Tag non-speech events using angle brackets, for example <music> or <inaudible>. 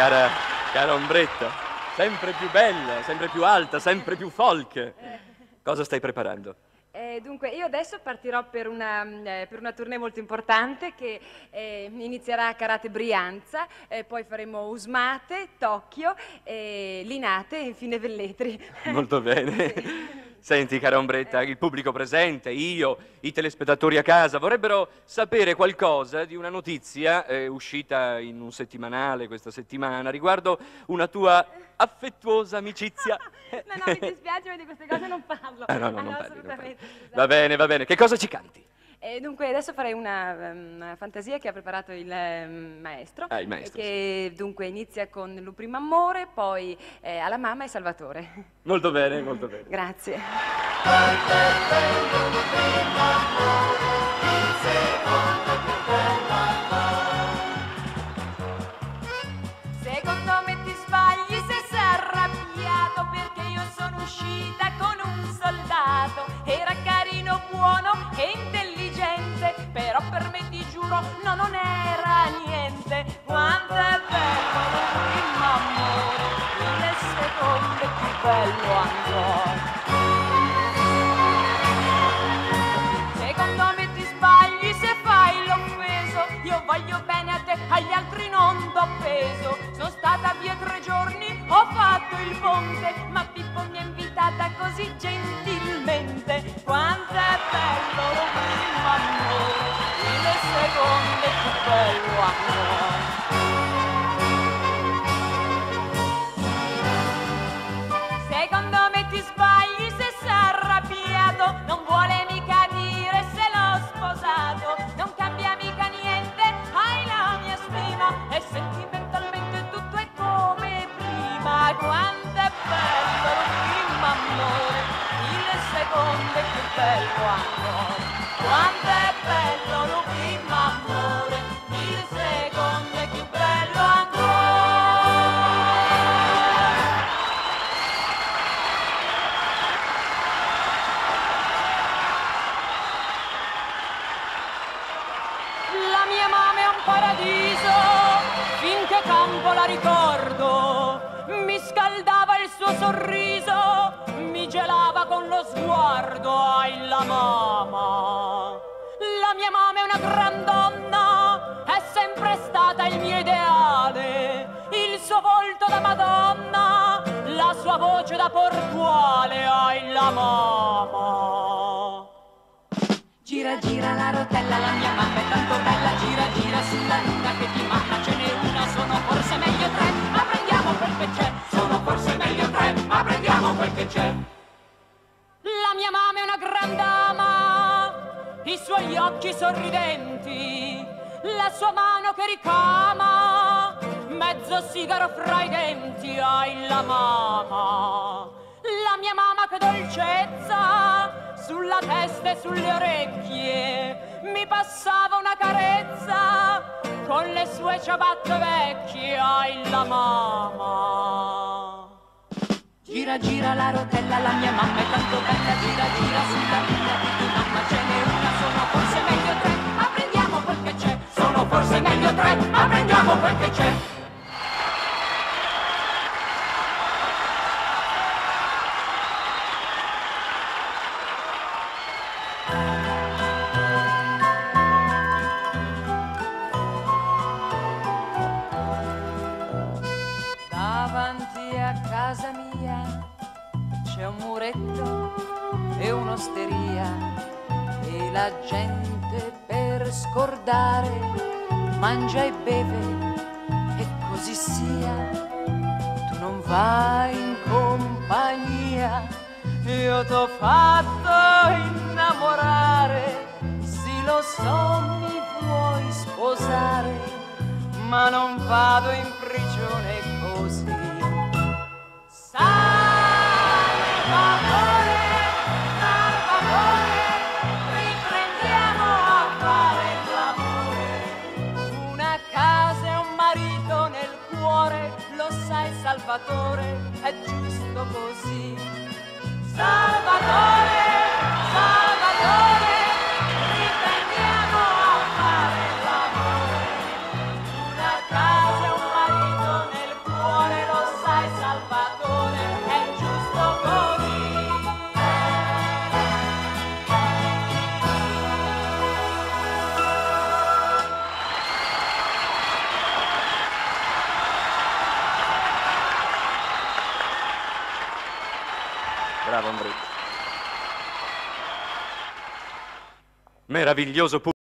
Cara, cara ombretta, sempre più bella, sempre più alta, sempre più folk. Cosa stai preparando? Eh, dunque, io adesso partirò per una, eh, per una tournée molto importante che eh, inizierà a Karate Brianza, eh, poi faremo Usmate, Tokyo, eh, Linate e infine Velletri. Molto bene. <laughs> Senti, cara ombretta, il pubblico presente, io, i telespettatori a casa vorrebbero sapere qualcosa di una notizia eh, uscita in un settimanale questa settimana riguardo una tua affettuosa amicizia. <laughs> no, no, mi dispiace, ma di queste cose non parlo. Ah, no, no, Ah, non parli, non assolutamente. esatto. Va bene, va bene. Che cosa ci canti? Eh, dunque, adesso farei una, una fantasia che ha preparato il ehm, maestro. Ah, il maestro, e Che dunque inizia con Lu primo amore, poi eh, alla mamma e Salvatore. Molto bene, molto bene. Grazie. Bello ancora. Secondo me ti sbagli se fai l'offeso Io voglio bene a te, agli altri non do peso Sono stata via tre giorni, ho fatto il ponte Ma Pippo mi ha invitata così gentilmente Quanto E sentimentalmente tutto è come prima Quanto è bello lo primo amore Il secondo è più bello ancora Quanto è bello lo primo suo sorriso, mi gelava con lo sguardo. Ai la mamma. La mia mamma è una gran donna, è sempre stata il mio ideale. Il suo volto da Madonna, la sua voce da portuale. Ai la mamma. Gira, gira la rotella, la mia mamma è tanto bella, gira, gira sulla luna che ti manna, sorridenti, la sua mano che ricama, mezzo sigaro fra i denti, ai la mamma. La mia mamma che dolcezza, sulla testa e sulle orecchie, mi passava una carezza, con le sue ciabatte vecchie, ai la mamma. Gira, gira la rotella, la mia mamma è tanto bella, gira, gira sulla vita di tua forse meglio tre, ma prendiamo quel che c'è, sono forse meglio tre, ma prendiamo quel che c'è. Davanti a casa mia c'è un muretto e un'osteria e la gente per scordare mangia e beve e così sia. Tu non vai in compagnia, io t'ho fatto innamorare, sì lo so mi vuoi sposare, ma non vado in Salvatore, è giusto così. Salvatore, Bravo Ambretti. Meraviglioso pubblico.